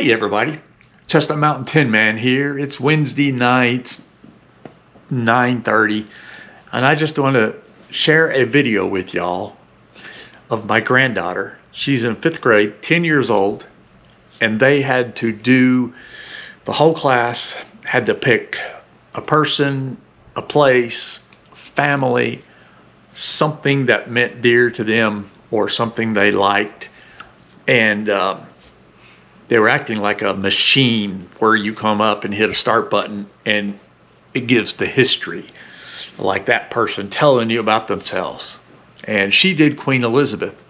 Hey everybody, Chestnut Mountain Tin Man here. It's Wednesday night, 9.30, and I just want to share a video with y'all of my granddaughter. She's in fifth grade, 10 years old, and they had to do, the whole class had to pick a person, a place, family, something that meant dear to them or something they liked. And um, they were acting like a machine where you come up and hit a start button and it gives the history like that person telling you about themselves. And she did queen elizabeth.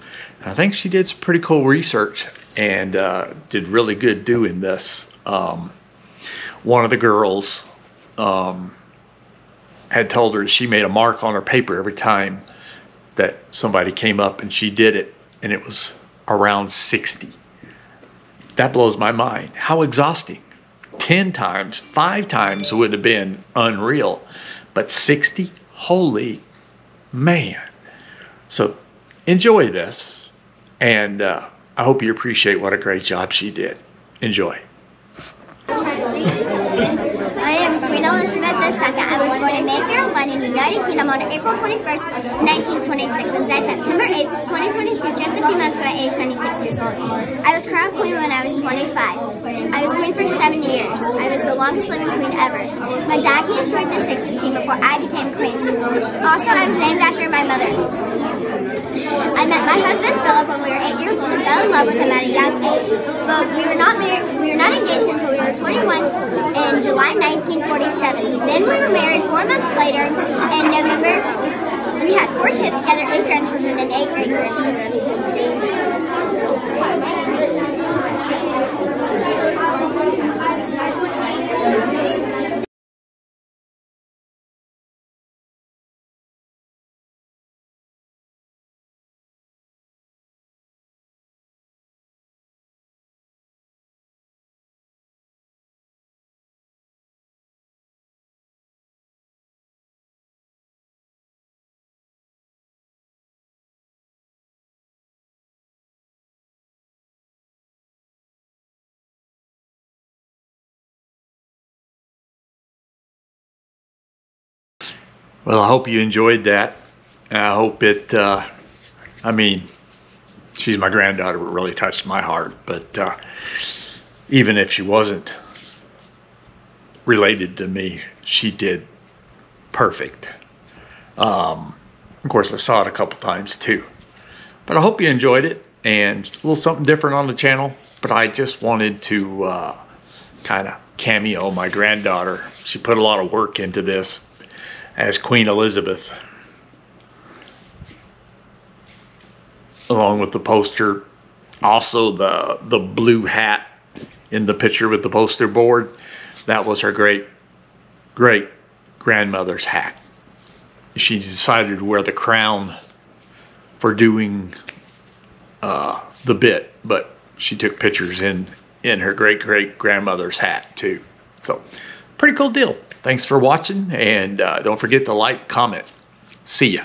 I think she did some pretty cool research and uh, did really good doing this. Um, one of the girls um, had told her she made a mark on her paper every time that somebody came up and she did it. And it was around 60 that blows my mind. How exhausting. 10 times, five times would have been unreal, but 60? Holy man. So enjoy this, and uh, I hope you appreciate what a great job she did. Enjoy. I am Queen Elizabeth II. I was born in Mayfair, London, United Kingdom on April 21st, 1926 and died September 8th, 2022, just a few months ago at age 96 years old. I was crowned queen when I was 25. I was queen for seven years. I was the longest living queen ever. My dad came destroyed the was king before I became queen. Also, I was named after my mother. I met my husband Philip when we were eight years old and fell in love with him at a young age. But we were not married. We were not engaged until we were 21 in July 1947. Then we were married four months later in November. We had four kids Well, I hope you enjoyed that. I hope it, uh, I mean, she's my granddaughter, it really touched my heart. But uh, even if she wasn't related to me, she did perfect. Um, of course, I saw it a couple times too. But I hope you enjoyed it and a little something different on the channel. But I just wanted to uh, kind of cameo my granddaughter. She put a lot of work into this as Queen Elizabeth. Along with the poster, also the the blue hat in the picture with the poster board, that was her great great grandmother's hat. She decided to wear the crown for doing uh, the bit, but she took pictures in in her great great grandmother's hat too. So, pretty cool deal. Thanks for watching, and uh, don't forget to like, comment. See ya.